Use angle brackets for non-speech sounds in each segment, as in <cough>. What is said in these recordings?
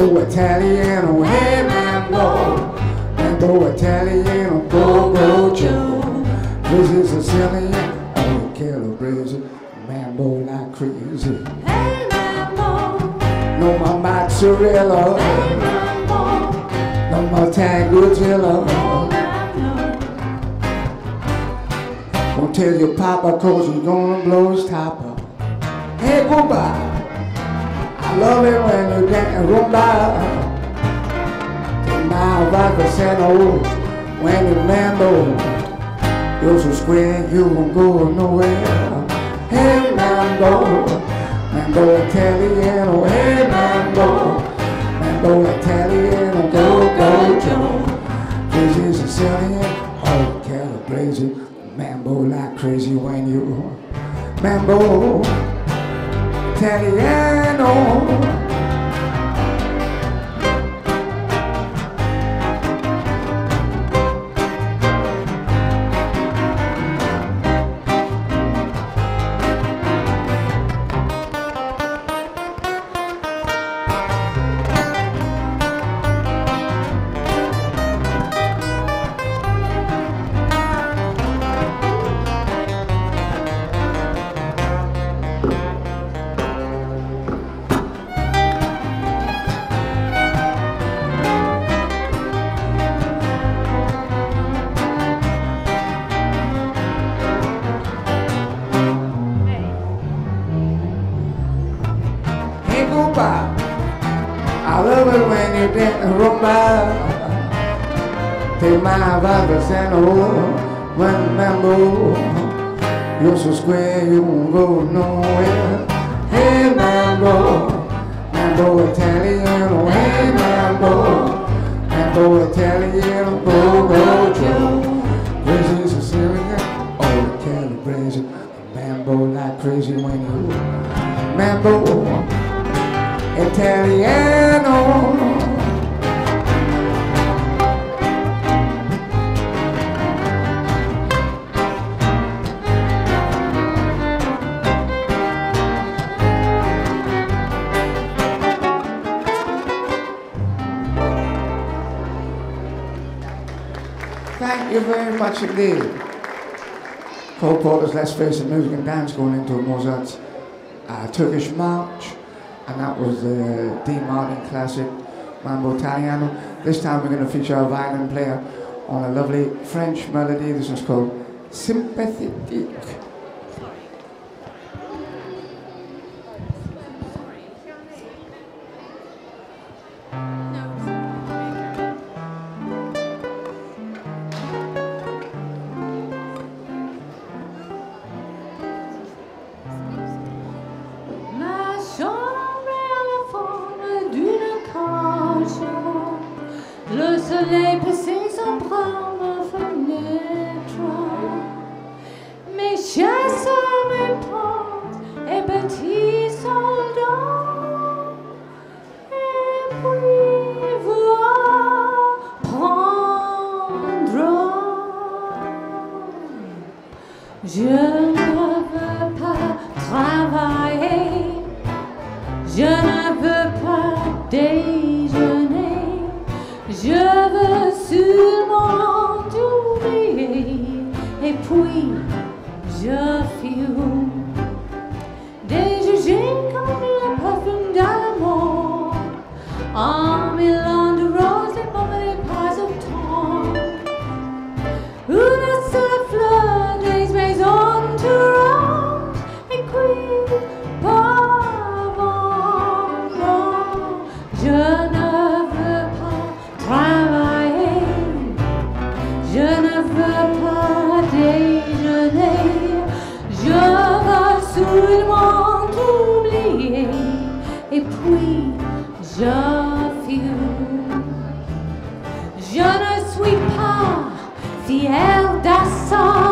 Mambo Italiano, hey Mambo. Mambo Italiano, go go Joe. This is Sicilian, oh calabrese. Mambo like crazy. Hey Mambo, No more mozzarella, hey Mambo, no more tangutilla. oh Mambo. Don't tell your papa cause he's gonna blow his top up. Hey, goodbye. I love it when you dance rumba. My vodka Sano when you mambo. You're so square, you won't go nowhere. Hey, mambo. Mambo Italiano, hey, mambo. Mambo Italiano, go, go, Joe. Crazy Sicilian, oh, calabrese. Mambo like crazy when you Mambo Italiano. Much indeed. Cole Porter's Let's Face It Music and Dance going into Mozart's uh, Turkish March, and that was the D. Martin classic Mambo Italiano. This time we're going to feature a violin player on a lovely French melody. This is called Sympathique. Je ne veux pas déjeuner, je veux seulement oublier et puis je fume. Je ne suis pas fier d'assaut,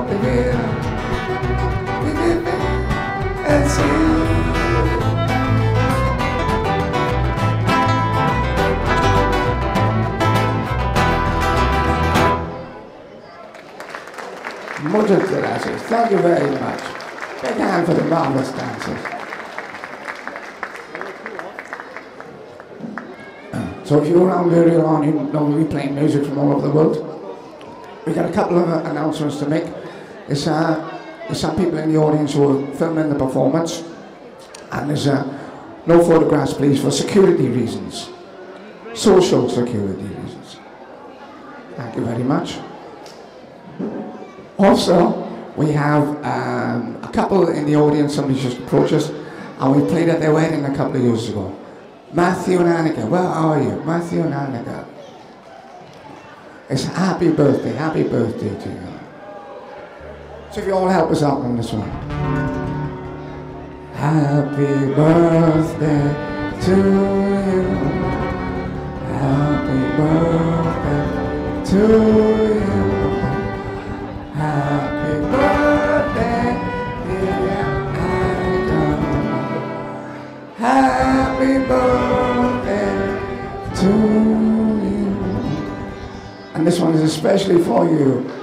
bienvenida, sí. Muchas gracias. Thank you very much. Big hand for the marvelous dancers. So if you're around earlier on, you know be playing music from all over the world. We've got a couple of uh, announcements to make. There's, uh, some people in the audience who are filming the performance. And there's uh, no photographs, please, for security reasons. Social security reasons. Thank you very much. Also, we have um, a couple in the audience, somebody just approached us, and we played at their wedding a couple of years ago. Matthew and Annika, where are you? Matthew and Annika. It's happy birthday, happy birthday to you. So if you all help us out on this one. Happy birthday to you. Happy birthday to you. Happy birthday, dear Annika. Happy birthday to you. And this one is especially for you.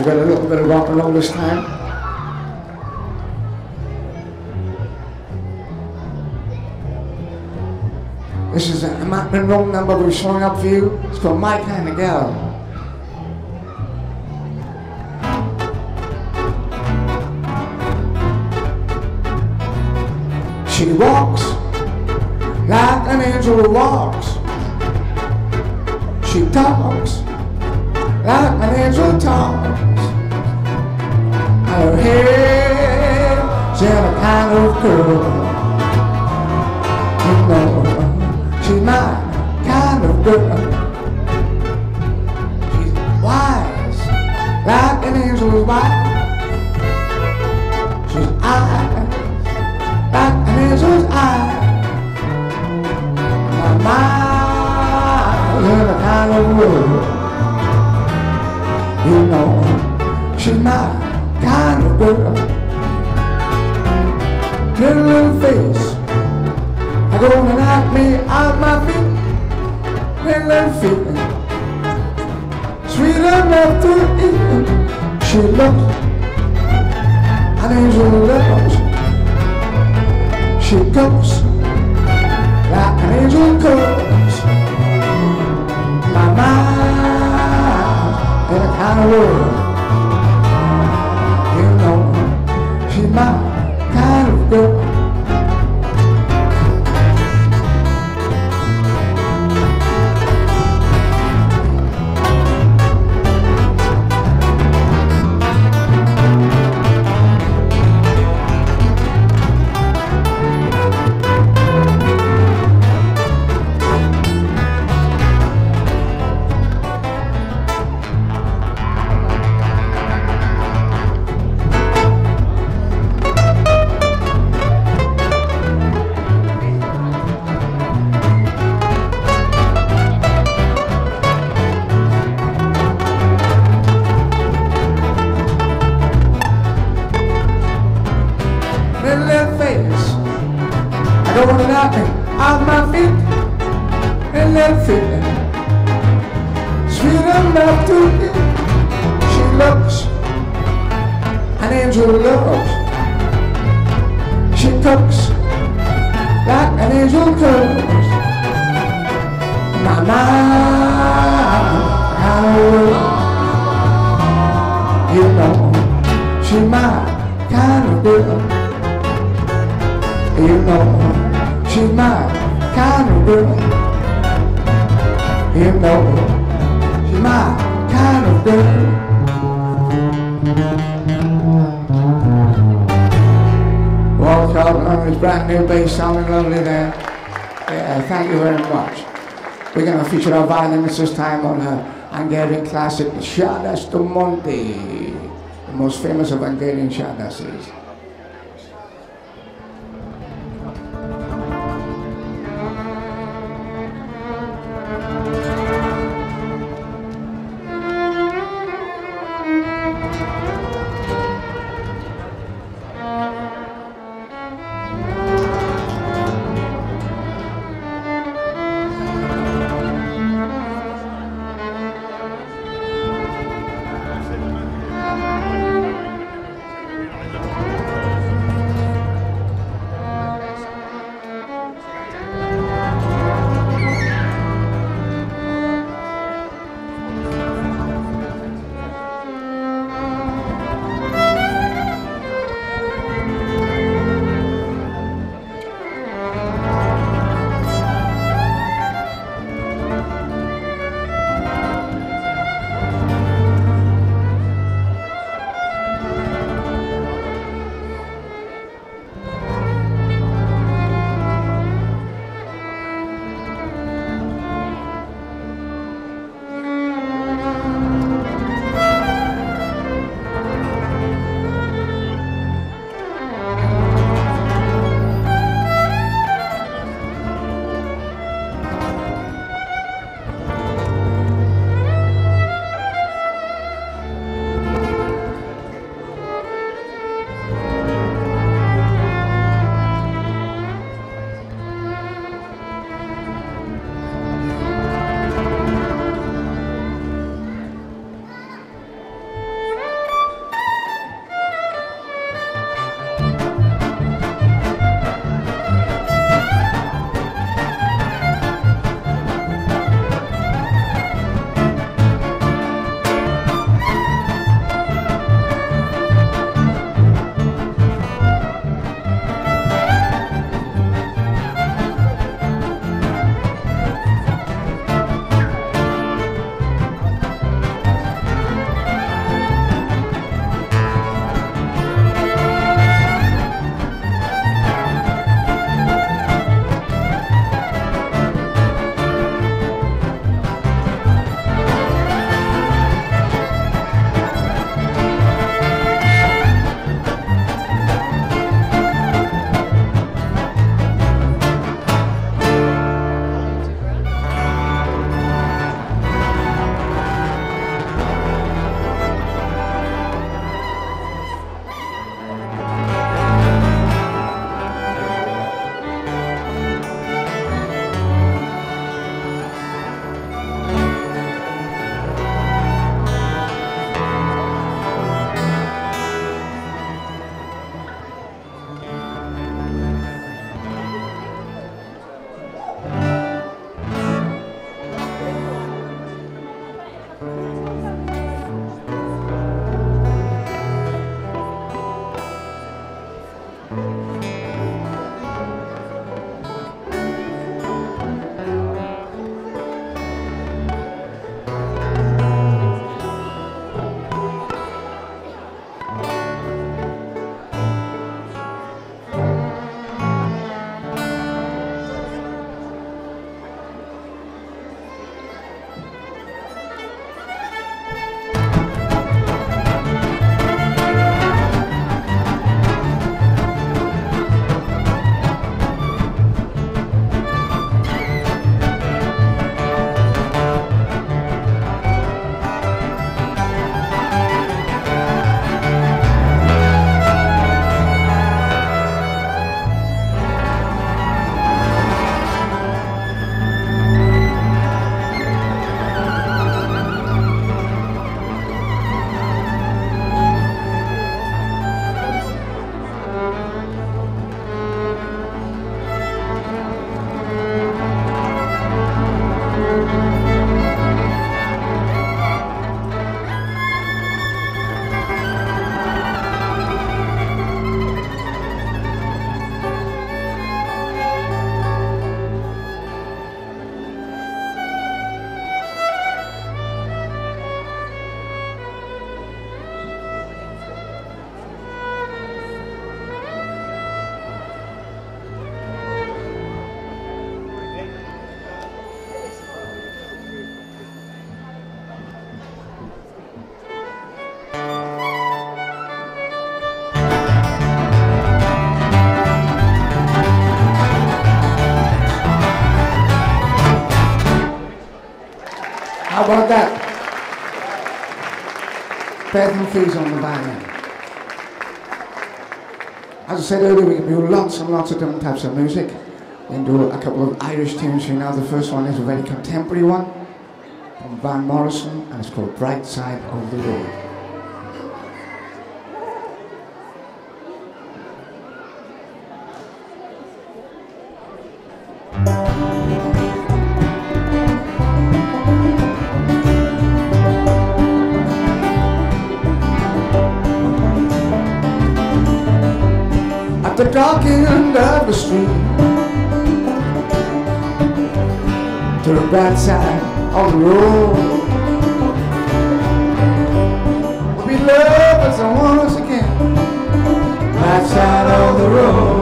We got a little bit of rock and roll this time. This is a Matt Monroe number we're showing up for you. It's called My Kind of Girl. She walks like an angel walks. She talks like an angel talks. Kind Little feeling, sweet enough to eat. She looks an angel loves. She goes like an angel goes. My mind in a kind of world. Going to feature our time on a Hungarian classic, Shadas do Monte, the most famous of Hungarian Shadases. How Fees on the. As I said earlier, we can do lots and lots of different types of music. We can do a couple of Irish tunes here now. The first one is a very contemporary one from Van Morrison, and it's called Bright Side of the Road. End of the street. To the bright side of the road. We'll be lovers once again Right side of the road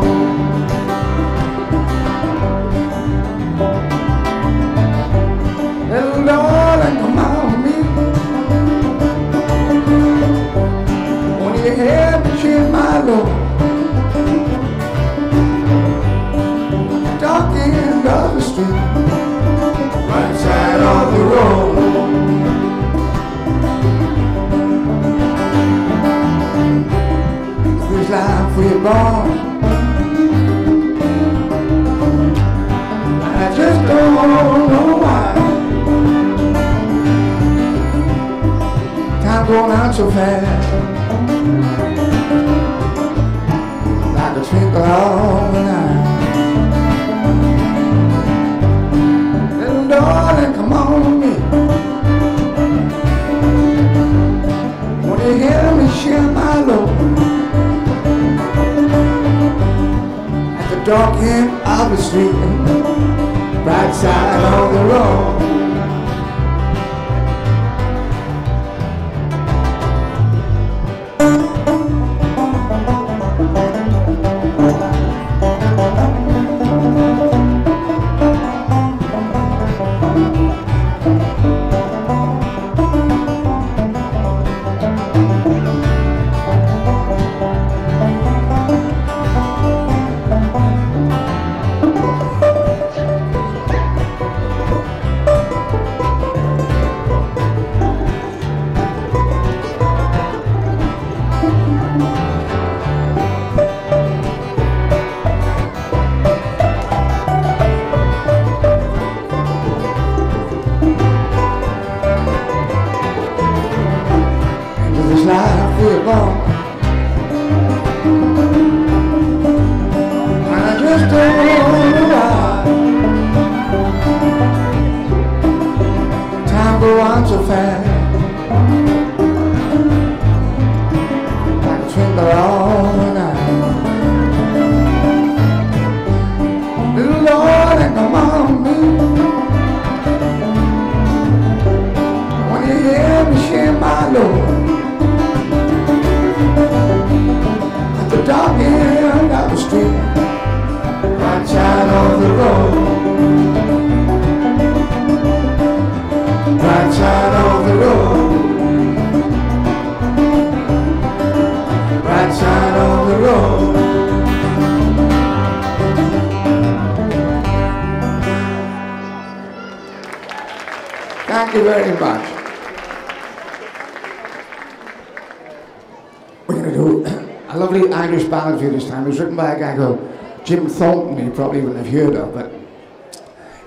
You probably wouldn't have heard of, but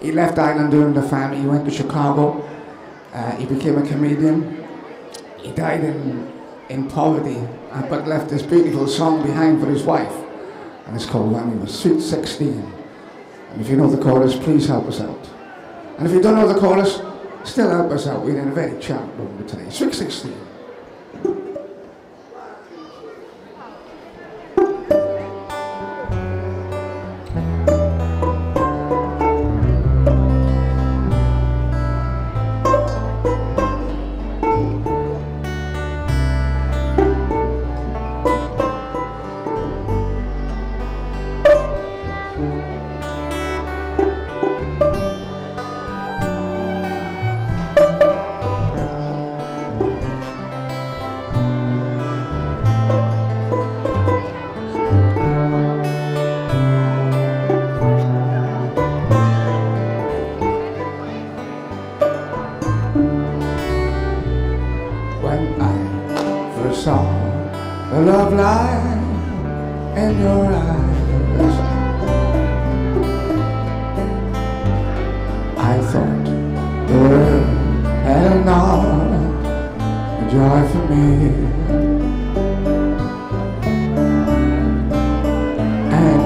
he left Ireland during the famine. He went to Chicago. Uh, he became a comedian. He died in, in poverty, uh, but left this beautiful song behind for his wife. And it's called When He Was Sweet 16. And if you know the chorus, please help us out. And if you don't know the chorus, still help us out. We're in a very chat room today. Sweet 16. Joy for me. And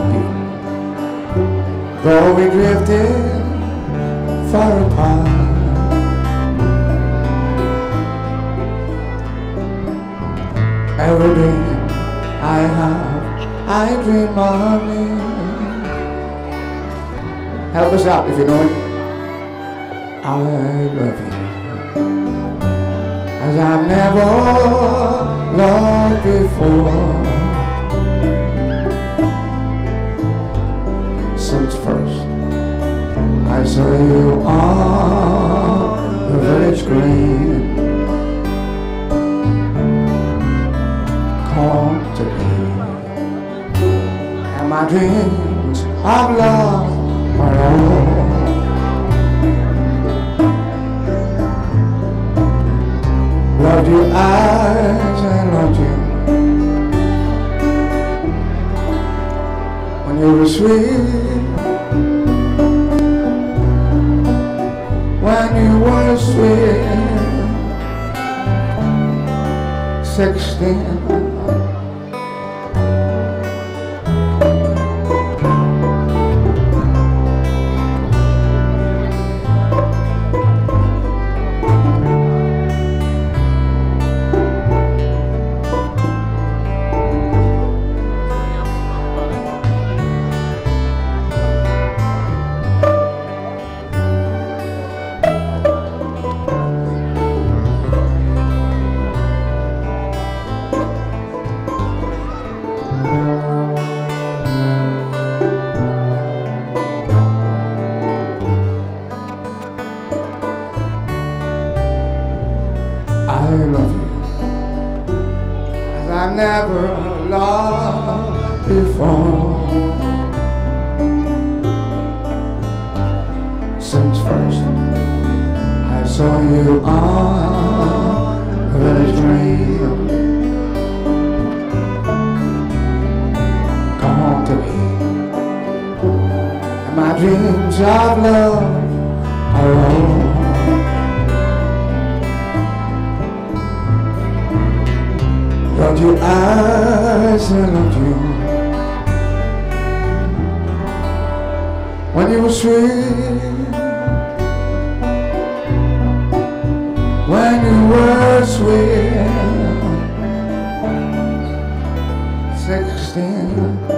though we drifted far apart. Every day I have, I dream of you. Help us out if you know it. I love you as I never loved before. Since first I saw you on the village green. Come to me, and my dreams of love Loved your eyes and loved you when you were sweet. When you were sweet, sixteen. I love you as I never loved before. Since first I saw you on a dream. Come home to me, and my dreams of love Loved your eyes and loved you When you were sweet When you were sweet Sixteen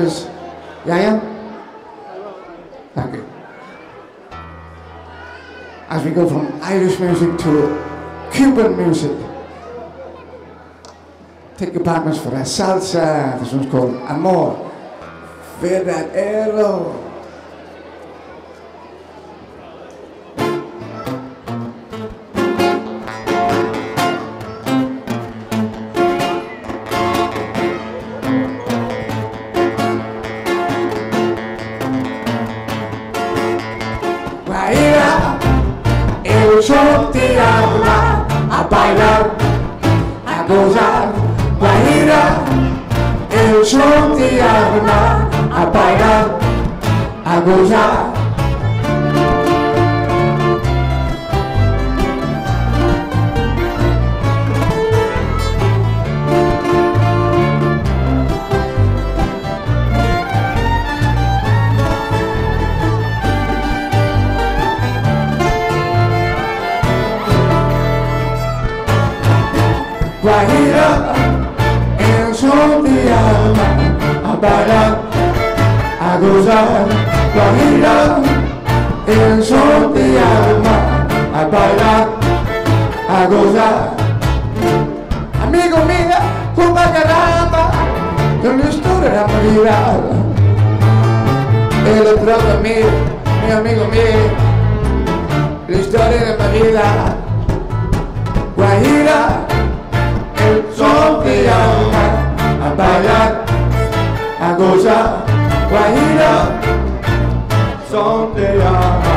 Yeah, yeah? Thank you. As we go from Irish music to Cuban music, take your partners for a salsa. This one's called Amor Verdadero. A bailar, a gozar. Amigo mío, Cuba caramba, la historia de la vida. El otro mí, mi amigo mío, la historia de mi vida. Guajira, el sol te llama a bailar, a gozar. Guajira, sol te llama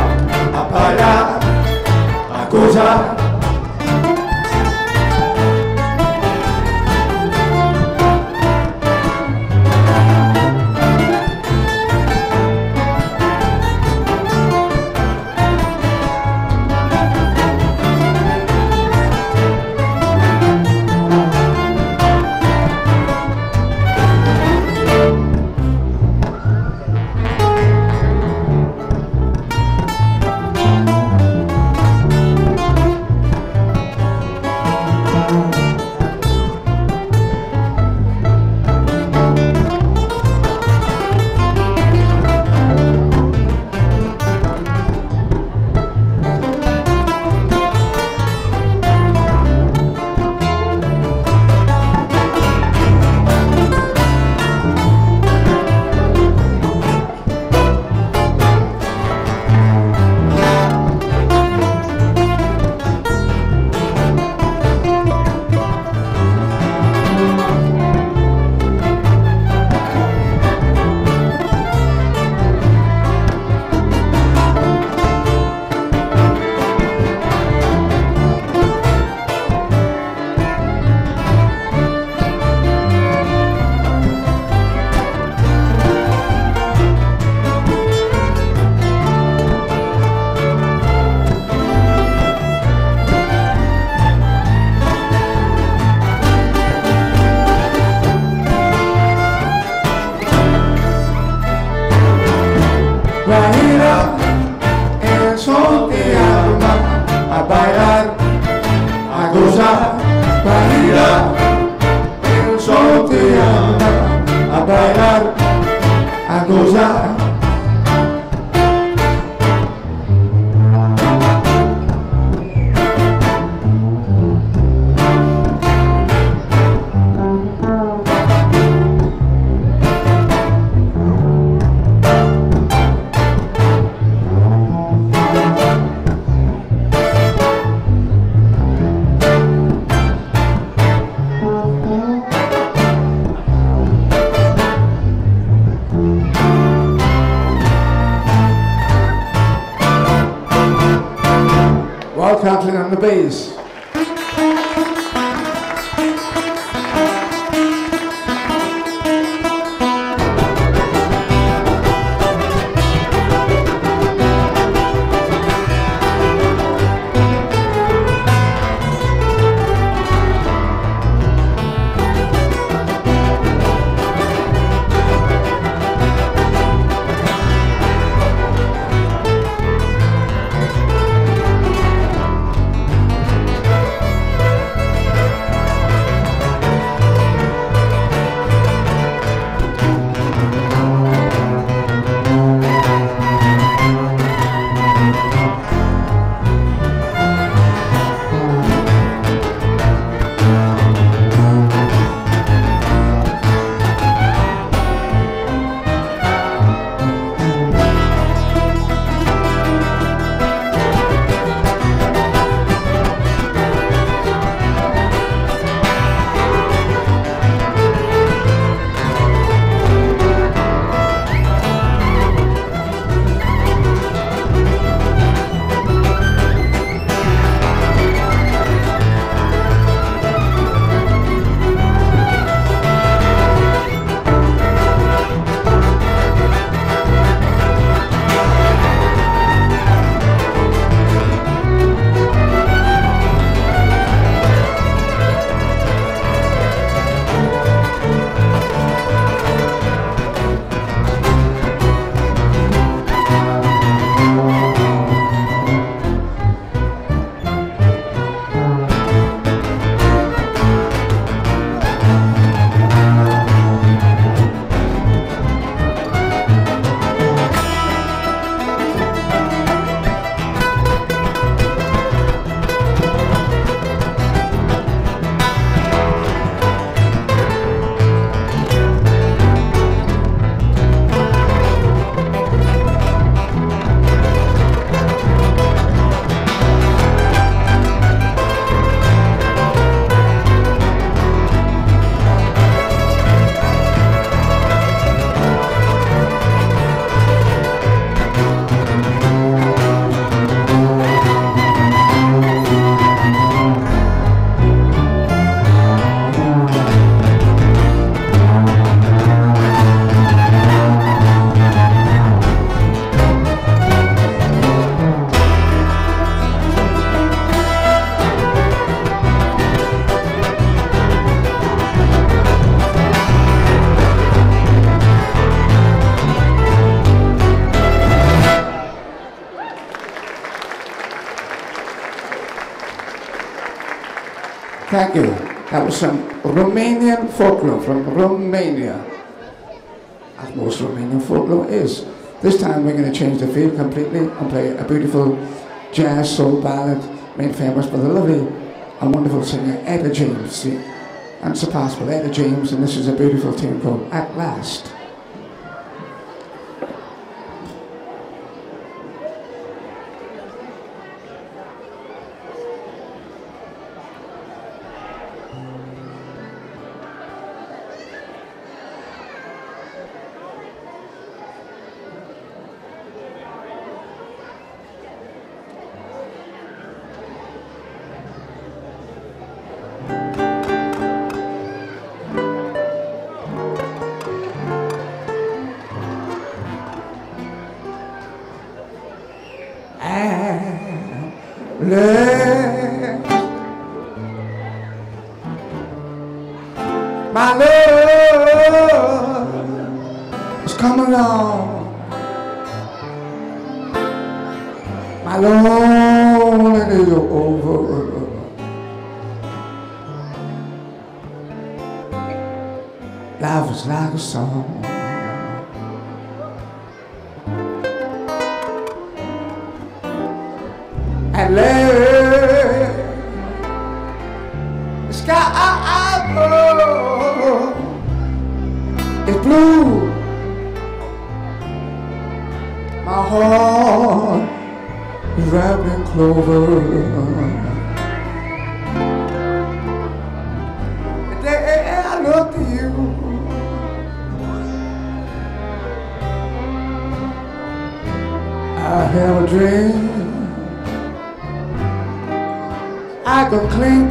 a bailar, a gozar. Thank you. That was some Romanian folklore from Romania. As most Romanian folklore is. This time we're going to change the feel completely and play a beautiful jazz soul ballad made famous by the lovely and wonderful singer Etta James, the unsurpassable Etta James, and this is a beautiful tune called At Last.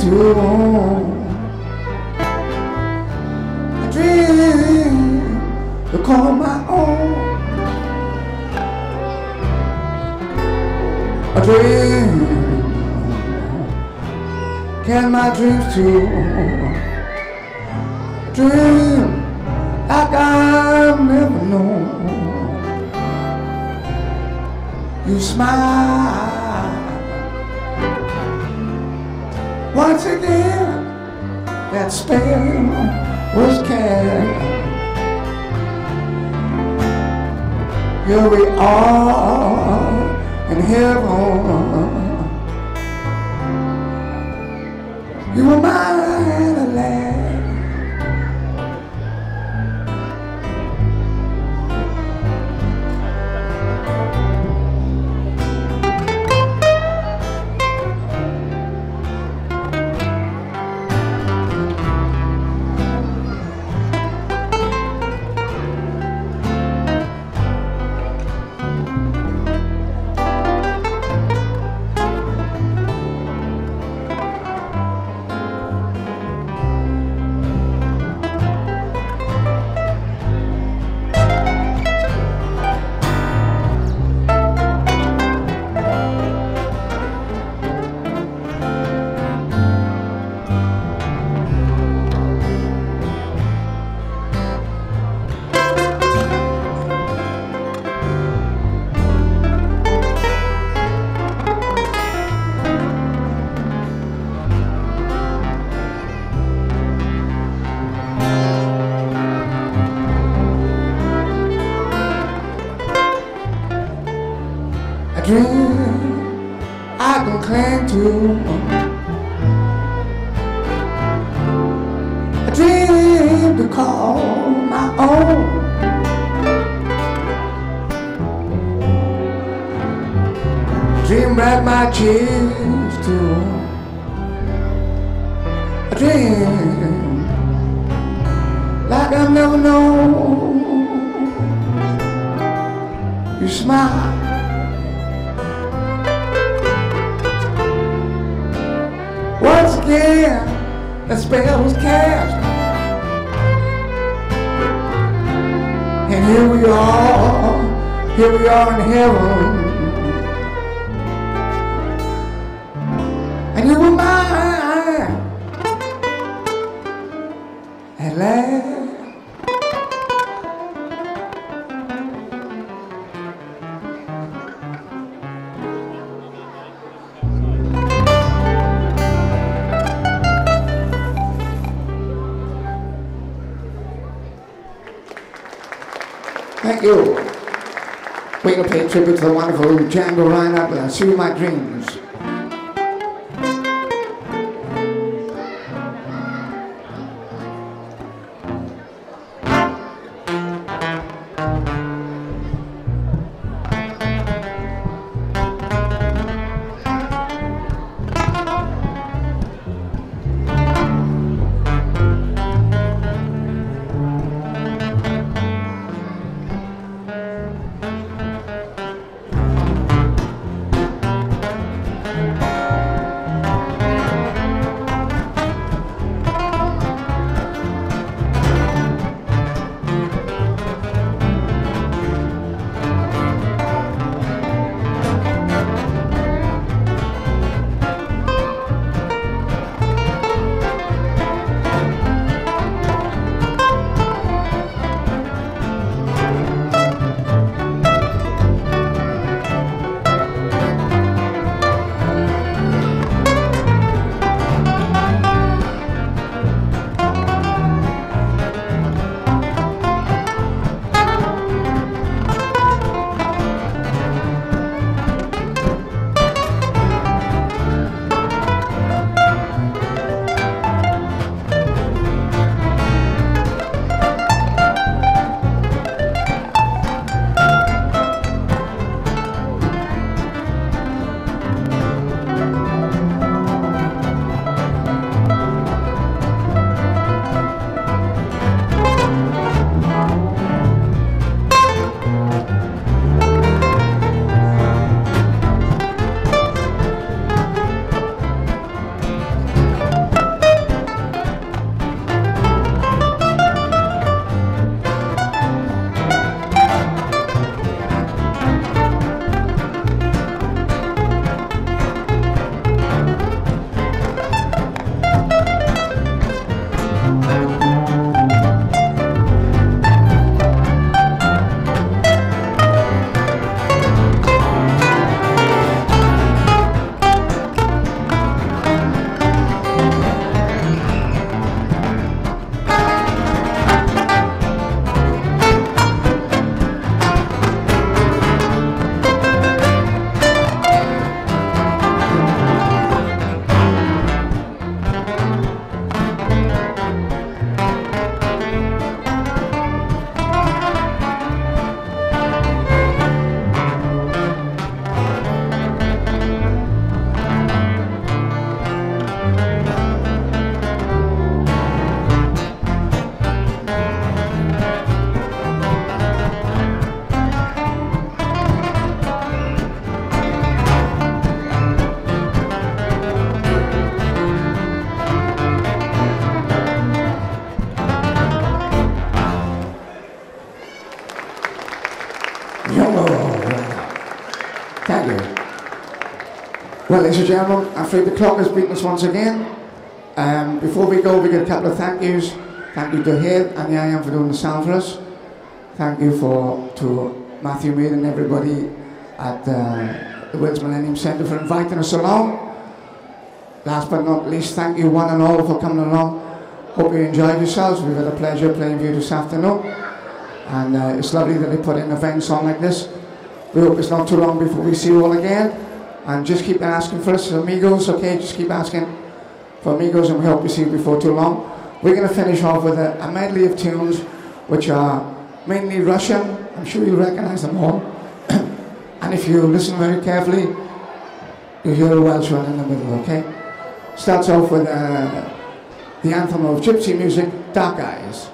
To. A dream to call my own. A dream. Can my dreams too? A dream like I've never known. You smile. Once again, that spell was cast. Here we are in heaven. You were mine A dream to call my own. Dream that my cheeks to. A dream like I've never known. You smile. Once again, the spell was cast. And here we are, here we are in heaven. You. We're going to pay tribute to the wonderful Django Reinhardt uh, with See My Dreams. Well, ladies and gentlemen, I'm afraid the clock has beaten us once again. Um, before we go, we get a couple of thank yous. Thank you to Head and the I Am for doing the sound for us. Thank you for to Matthew Mead and everybody at uh, the Wales Millennium Centre for inviting us along. Last but not least, thank you one and all for coming along. Hope you enjoyed yourselves. We've had a pleasure playing for you this afternoon. And uh, it's lovely that they put in a event song like this. We hope it's not too long before we see you all again. And just keep asking for us, amigos, okay? Just keep asking for amigos, and we hope to see you before too long. We're going to finish off with a, a medley of tunes which are mainly Russian. I'm sure you'll recognize them all. <clears throat> and if you listen very carefully, you'll hear a Welsh one in the middle, okay? Starts off with uh, the anthem of gypsy music, Dark Eyes.